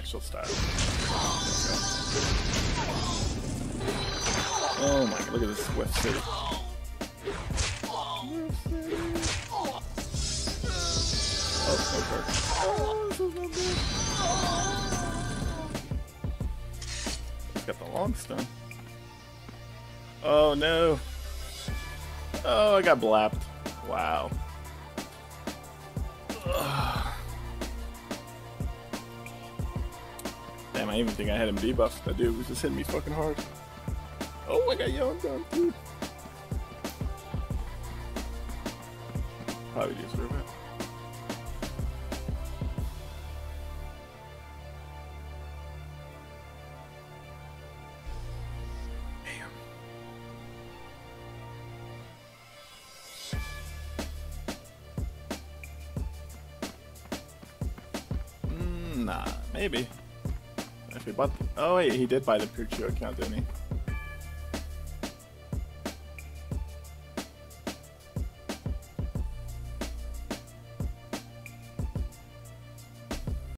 actual style. Oh my look at this West City. Oh, okay. He's got the long stone. Oh no. Oh, I got blapped. Wow. Damn, I even think I had him debuffed. That dude was just hitting me fucking hard. Oh, I got yawned down too. Probably deserve it. Damn. Mm, nah, maybe. If he bought, oh wait, he did buy the Pikachu account, didn't he?